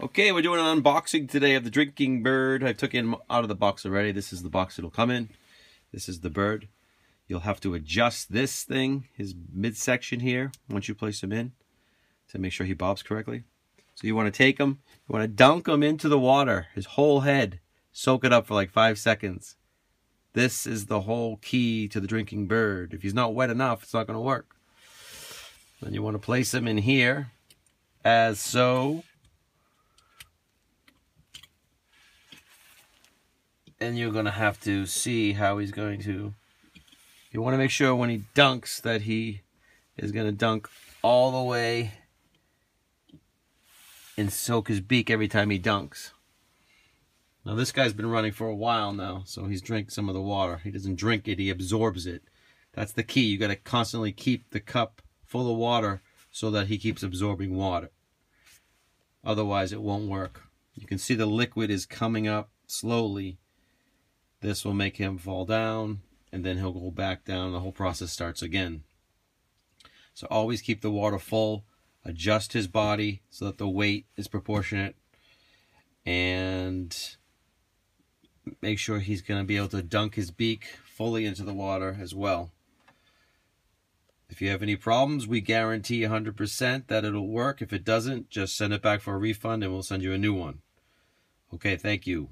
Okay, we're doing an unboxing today of the drinking bird. I took him out of the box already. This is the box it'll come in. This is the bird. You'll have to adjust this thing, his midsection here, once you place him in, to make sure he bobs correctly. So you want to take him, you want to dunk him into the water, his whole head, soak it up for like five seconds. This is the whole key to the drinking bird. If he's not wet enough, it's not going to work. Then you want to place him in here, as so. And you're going to have to see how he's going to. You want to make sure when he dunks that he is going to dunk all the way and soak his beak every time he dunks. Now this guy's been running for a while now, so he's drinking some of the water. He doesn't drink it, he absorbs it. That's the key. You got to constantly keep the cup full of water so that he keeps absorbing water. Otherwise it won't work. You can see the liquid is coming up slowly this will make him fall down, and then he'll go back down. The whole process starts again. So always keep the water full. Adjust his body so that the weight is proportionate. And make sure he's going to be able to dunk his beak fully into the water as well. If you have any problems, we guarantee 100% that it'll work. If it doesn't, just send it back for a refund and we'll send you a new one. Okay, thank you.